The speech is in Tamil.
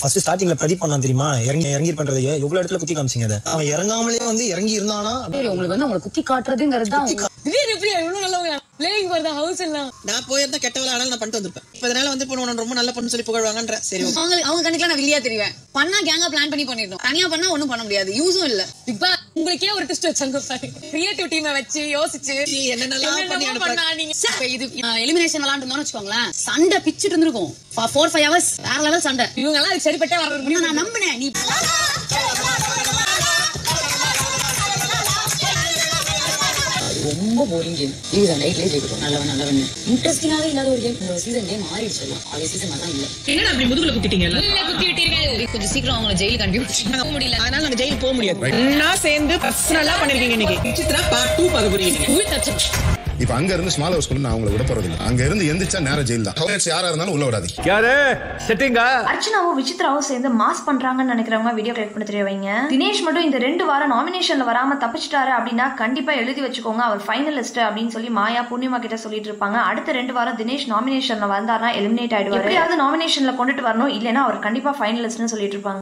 ஃபர்ஸ்ட் ஸ்டார்டிங்ல பிரதீப் பண்ணான் தெரியுமா? இறங்கி இறங்கி பண்றது எவ்வளவு இடத்துல குத்தி காமிச்சிங்க அதை? அவன் இறங்காமலே வந்து இறங்கி இருந்தானா உங்களுக்கு வந்து அவங்களை குத்தி காட்டுறதுங்கிறது திடீர்னு எப்படி இவ்வளவு நல்லவங்க பிளேயிங் ஃபார் த ஹவுஸ் எல்லாம். நான் போயிருந்தா கெட்டவள ஆனாலும் நான் பண்ணிட்டு வந்திருப்பேன். இப்ப இதனால வந்து பொண்ணு ரொம்ப நல்ல பொண்ணு சொல்லி புகழ்வாங்கன்ற. சரி. அவங்க அவங்க கணக்குல நான் வில்லியா தெரிவேன். பண்ணா கேங்கா பிளான் பண்ணி பண்ணிடணும். தனியா பண்ணா ஒண்ணும் பண்ண முடியாது. யூஸும் இல்ல. பிக் பாஸ் உங்களுக்கே ஒரு ட்விஸ்ட் வச்சாங்க கிரியேட்டிவ் டீமை வச்சு யோசிச்சு நீ என்னென்னலாம் பண்ணி நீங்க இது எலிமினேஷன் விளாண்டுருந்தோம்னு வச்சுக்கோங்களேன் சண்டை பிச்சுட்டு இருந்திருக்கும். ஃபோர் ஃபைவ் ஹவர்ஸ் வேற லெவல் சண்டை. இவங்க எல்லாம் சரிப்பட்டே வர நான் நம்பினேன் நீ ரொம்ப போரிங் கேம் ப்ளீஸ் அந்த நைட்லேயே ஜெயிக்கட்டும் நல்லவன் நல்லவன். இன்ட்ரெஸ்டிங்காவே இல்லாத ஒரு கேம் இந்த சீசன் கேம் மாறிடுச்சு எல்லாம். அதே சீசன் தான் இல்ல. என்னடா அப்படி முதுகுல குத்திட்டீங்கல்ல குத்தி விட்டீர்கள் கொஞ்சம் சீக்கிரம் அவங்கள ஜெயிலுக்கு அனுப்பி போக முடியல. அதனால நாங்க ஜெயிலுக்கு போக முடியாது. ஒன்னா சேர்ந்து பர்சனலா பண்ணிருக்கீங்க இன்னைக்கு. சித்ரா பார்ட் டூ பார்க்க போறீங்க இப்ப அங்க இருந்து ஸ்மால் ஹவுஸ் நான் அவங்கள விட போறது இல்ல அங்க இருந்து எந்திரிச்சா நேரம் ஜெயில் தான். ஹவுஸ் யாரா இருந்தாலும் உள்ள விடாதீங்க. யாரு? செட்டிங்கா? அர்ச்சனாவும் விசித்ராவும் சேர்ந்து மாஸ் பண்றாங்கன்னு நினைக்கிறவங்க வீடியோ கிளிக் பண்ணி தெரிய வைங்க தினேஷ் மட்டும் இந்த ரெண்டு வாரம் நாமினேஷன்ல வராம தப்பிச்சிட்டாரு அப்படின்னா கண்டிப்பா எழுதி வச்சுக்கோங்க. அவர் ஃபைனலிஸ்ட் அப்படின்னு சொல்லி மாயா பூர்ணிமா கிட்ட சொல்லிட்டு இருப்பாங்க. அடுத்த ரெண்டு வாரம் தினேஷ் நாமினேஷன்ல வந்தாருன்னா எலிமினேட் ஆயிடுவாரு. எப்படியாவது நாமினேஷன்ல கொண்டுட்டு வரணும். இல்லைன்னா அவர் கண்டிப்பா ஃபைனலிஸ்ட்னு சொல்லிட்டு இருப்பாங்க.